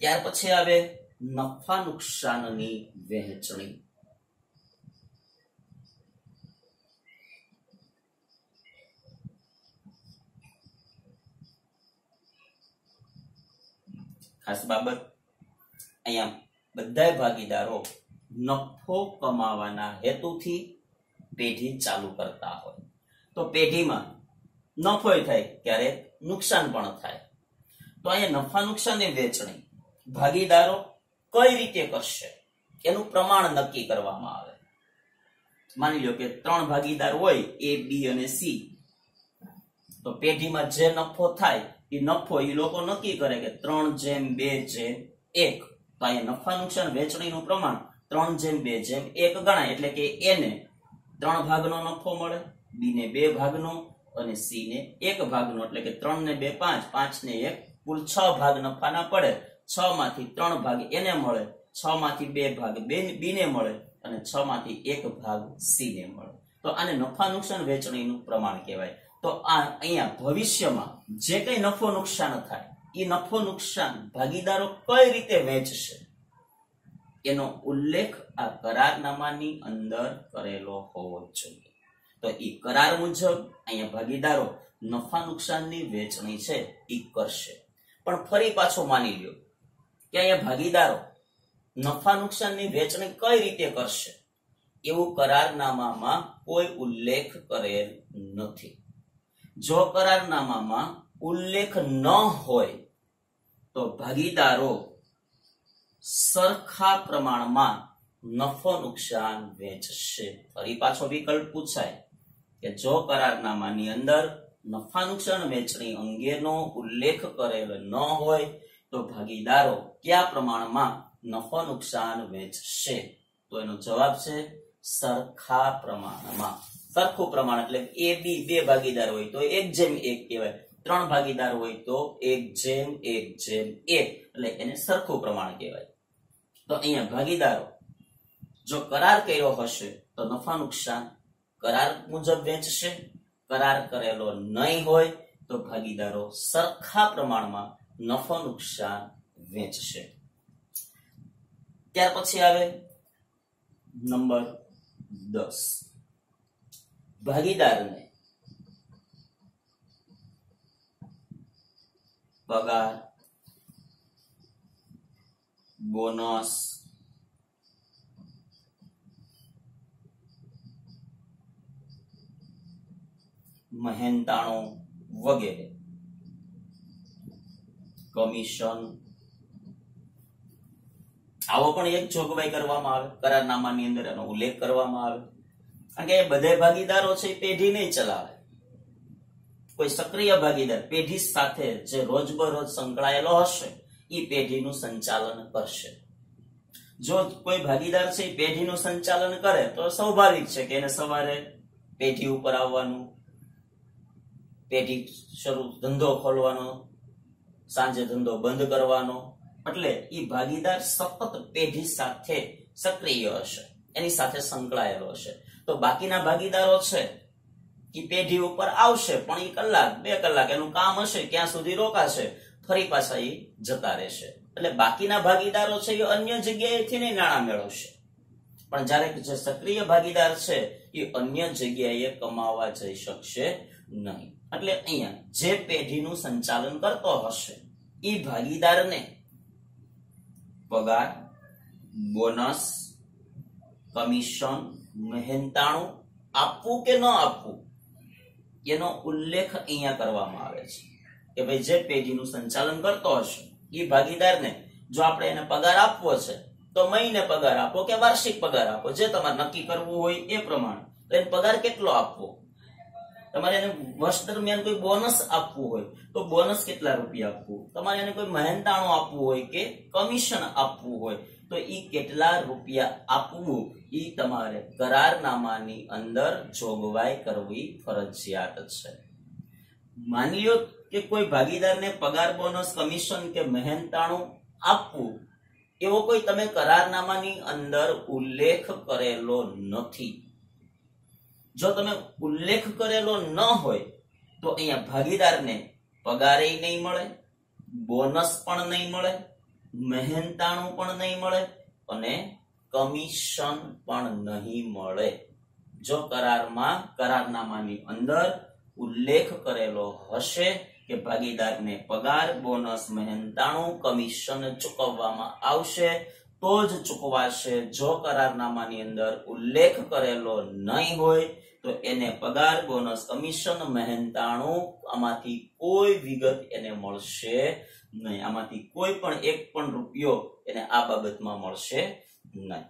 ત્યાર પછી આવે નફા નુકસાનની વહેંચણી. ખાસ બાબત, અહીંયા બધા ભાગીદારો નફો કમાવાના હેતુથી પેઢી ચાલુ કરતા હોય. તો પેઢીમાં નફો થાય, ક્યારેક નુકસાન પણ થાય. તો અહીંયા નફા નુકસાનની વેચણી ભાગીદારો કઈ રીતે કરશે? એનું પ્રમાણ નક્કી કરવામાં આવે. માની લો કે ત્રણ ભાગીદાર હોય, એ, બી અને સી. તો પેઢીમાં જે નફો થાય, એ નફો એ લોકો નક્કી કરે કે ત્રણ જેમ બે જેમ એક. તો અહીંયા નફા નુકસાન વેચણીનું પ્રમાણ ત્રણ જેમ બે જેમ એક ગણાય. એટલે કે એને ત્રણ ભાગનો નફો મળે બી ને બે ભાગનો અને સી ને એક ભાગનો. એટલે કે ત્રણ ને બે પાંચ પાંચ ને એક. કુલ છ ભાગ નફાના પડે. છ માંથી ત્રણ ભાગ એને મળે, છ માંથી બે ભાગ બી ને મળે અને છ માંથી એક ભાગ સી ને મળે. તો આને નફા નુકસાન વેચણીનું પ્રમાણ કહેવાય. તો આ અહીંયા ભવિષ્યમાં જે કઈ નફો નુકસાન થાય, એ નફો નુકસાન ભાગીદારો કઈ રીતે વેચશે? એનો ઉલ્લેખ આ કરારનામાની અંદર કરેલો હોવો જોઈએ. તો એ કરાર મુજબ અહીંયા ભાગીદારો નફા નુકસાનની વેચણી છે એ કરશે. પણ ફરી પાછો માની લ્યો કે અહીંયા ભાગીદારો નફા નુકસાનની વેચણી કઈ રીતે કરશે? એવું કરારનામામાં કોઈ ઉલ્લેખ કરેલ નથી. જો કરારનામામાં ઉલ્લેખ ન હોય, તો ભાગીદારો સરખા પ્રમાણમાં નફો નુકસાન વેચશે. ફરી પાછો વિકલ્પ પૂછાય કે જો કરારનામાની અંદર નફા નુકસાન વેચણી અંગેનો ઉલ્લેખ કરેલ ન હોય તો ભાગીદારો કયા પ્રમાણમાં નફો નુકસાન વેચશે? તો એનો જવાબ છે સરખા પ્રમાણમાં. સરખું પ્રમાણ એટલે એ બી બે ભાગીદાર હોય તો એક જેમ એક કહેવાય. ત્રણ ભાગીદાર હોય તો એક જેમ એક જેમ એક. એટલે એને સરખું પ્રમાણ કહેવાય. તો અહીંયા ભાગીદારો જો કરાર કર્યો હશે તો નફા નુકસાન કરાર મુજબ વેચશે. કરાર કરેલો નહીં હોય તો ભાગીદારો સરખા પ્રમાણમાં નફો નુકસાન વેચશે. ત્યાર પછી આવે નંબર દસ. ભાગીદારને પગાર બોનસ મહેનતાણું વગેરે. કમિશન આવો પણ એક જોગવાઈ કરવામાં આવે, કરારનામાની અંદર એનો ઉલ્લેખ કરવામાં આવે. કારણ કે એ બધા ભાગીદારો છે પેઢી નહીં ચલાવે. કોઈ સક્રિય ભાગીદાર પેઢી સાથે જે રોજબરોજ સંકળાયેલો હશે એ પેઢીનું સંચાલન કરશે. જો કોઈ ભાગીદાર છે એ પેઢીનું સંચાલન કરે, તો સ્વાભાવિક છે કે એને સવારે પેઢી ઉપર આવવાનું, પેઢી શરૂ ધંધો ખોલવાનો સાંજે ધંધો બંધ કરવાનો. એટલે એ ભાગીદાર સતત પેઢી સાથે સક્રિય હશે. એની સાથે સંકળાયેલો હશે. તો બાકીના ભાગીદારો છે એ પેઢી ઉપર આવશે, પણ એ કલાક, બે કલાક એનું કામ હશે, ક્યાં સુધી રોકાશે, ફરી પાછા એ જતા રહેશે. એટલે બાકીના ભાગીદારો છે એ અન્ય જગ્યાએથી નહીં નાણાં મેળવશે. પણ જ્યારે જે સક્રિય ભાગીદાર છે એ અન્ય જગ્યાએ કમાવા જઈ શકશે નહીં. એટલે અહીંયા જે પેઢીનું સંચાલન કરતો હશે એ ભાગીદારને પગાર, બોનસ, કમિશન, મહેનતાણું આપવું કે ન આપવું, એનો ઉલ્લેખ અહીંયા કરવામાં આવે છે કે ભાઈ જે પેઢીનું સંચાલન કરતો હશે એ ભાગીદારને જો આપણે એને પગાર આપવો છે, તો મહિને પગાર આપો કે વાર્ષિક પગાર આપો, જે તમારે નક્કી કરવું હોય એ પ્રમાણે, તો એને પગાર કેટલો આપવો? તમારે એને વર્ષ દરમિયાન કોઈ બોનસ આપવું હોય, તો બોનસ કેટલા રૂપિયા આપવું? તમારે એને કોઈ મહેનતાણું આપવું હોય કે કમિશન આપવું હોય, તો એ કેટલા રૂપિયા આપવું? એ તમારે કરારનામાની અંદર જોગવાઈ કરવી ફરજિયાત છે. માની લો કે કોઈ ભાગીદારને પગાર બોનસ કમિશન કે મહેનતાણું આપવું, એવો કોઈ તમે કરારનામાની અંદર ઉલ્લેખ કરેલો નથી. જો તમે ઉલ્લેખ કરેલો ન હોય, તો અહીંયા ભાગીદારને પગારે નહીં મળે, બોનસ પણ નહીં મળે, મહેનતાણું પણ નહીં મળે અને કમિશન પણ નહીં મળે. જો કરારમાં, કરારનામાની અંદર ઉલ્લેખ કરેલો હશે કે ભાગીદારને પગાર, બોનસ, મહેનતાણું, કમિશન ચૂકવવામાં આવશે તો જ ચૂકવાશે. જો કરારનામાની અંદર ઉલ્લેખ કરેલો નહીં હોય, તો એને પગાર, બોનસ, કમિશન, મહેનતાણું આમાંથી કોઈ વિગત એને મળશે નહીં. આમાંથી કોઈ પણ એક પણ રૂપિયો એને આ બાબતમાં મળશે નહીં.